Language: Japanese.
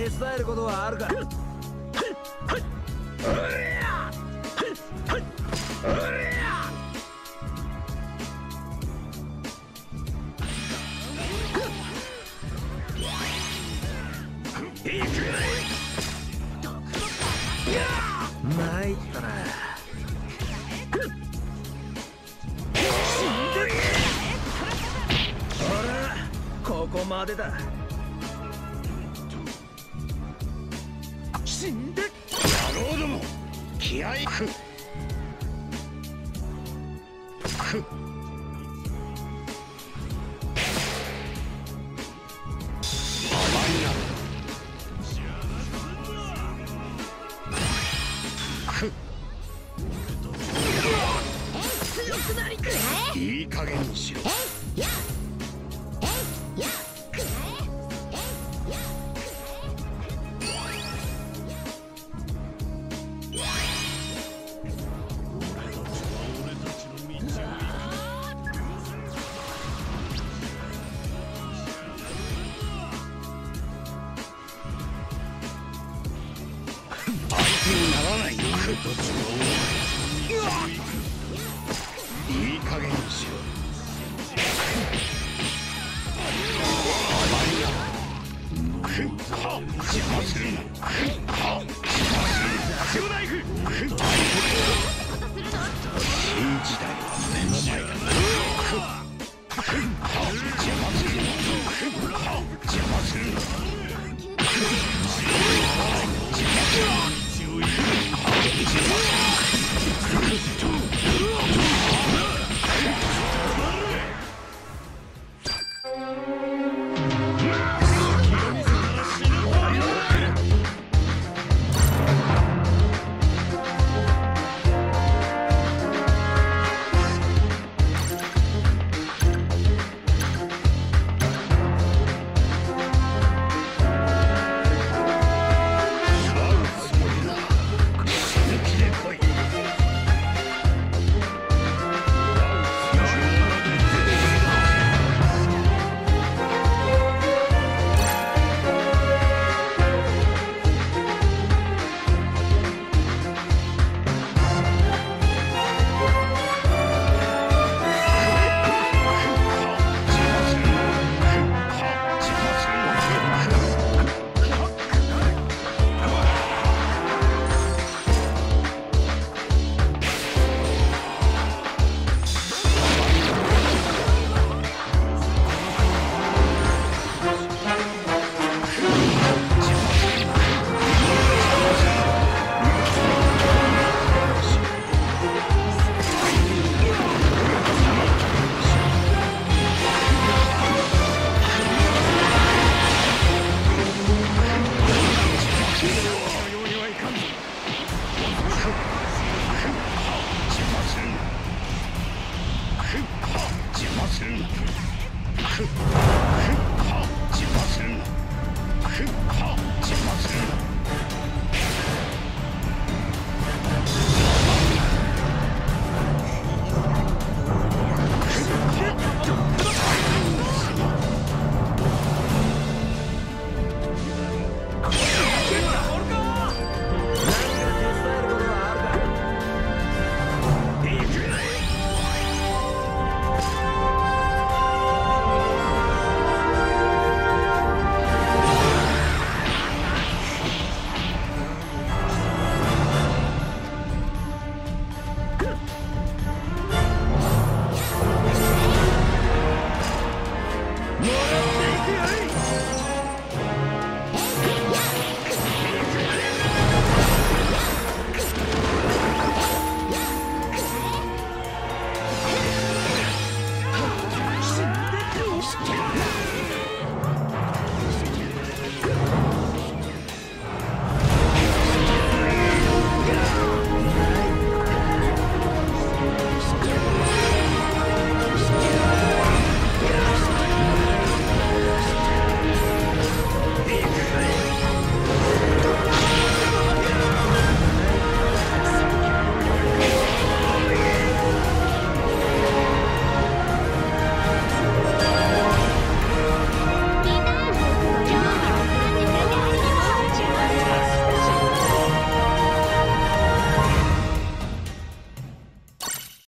手伝えることはあるか。いくい。ったなここまでだ。死んで。野郎ども気合い。く。く。いい加減にしろ。相手にならないよ Yeah.